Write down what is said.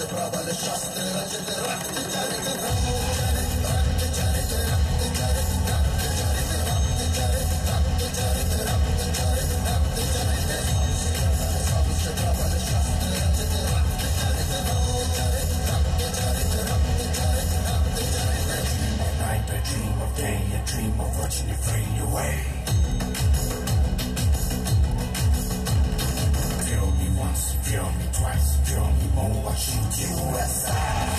Забрала лишасти, радіти, ракти, чарити, ракти, ракти, чарити, ракти, чарити, ракти, чарити, ракти, чарити, ракти, чарити, ракти, чарити, ракти, чарити, сам забрала лишасти, радіти, ракти, чарити, ракти, чарити, ракти, чарити, ракти, чарити, ракти, чарити. At night I dream of day, I dream of watching you fade away. Kill me twice, kill me more, shoot you aside.